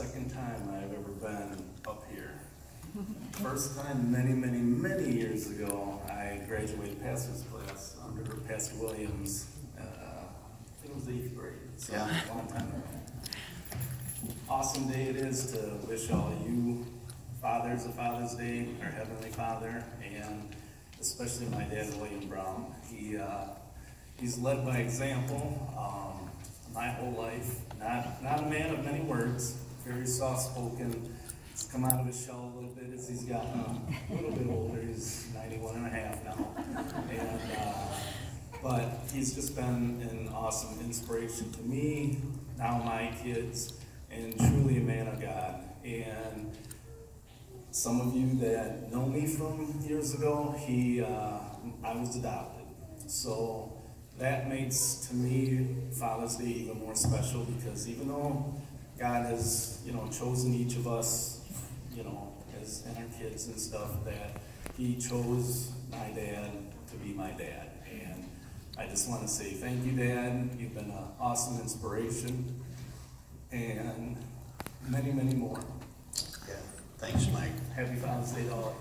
second time I've ever been up here. First time, many, many, many years ago, I graduated pastor's class under Pastor Williams. Uh, I think it was eighth grade, so Yeah. a long time ago. Awesome day it is to wish all you fathers a Father's Day, our Heavenly Father, and especially my dad, William Brown. He, uh, he's led by example um, my whole life. Not, not a man of many words, very soft-spoken. He's come out of his shell a little bit as he's gotten a little bit older. He's 91 and a half now. And, uh, but he's just been an awesome inspiration to me, now my kids, and truly a man of God. And some of you that know me from years ago, he, uh, I was adopted. So that makes to me Father's Day even more special because even though God has, you know, chosen each of us, you know, as and our kids and stuff, that He chose my dad to be my dad. And I just want to say thank you, Dad. You've been an awesome inspiration, and many, many more. Yeah. Thanks, Mike. Happy Father's Day to all.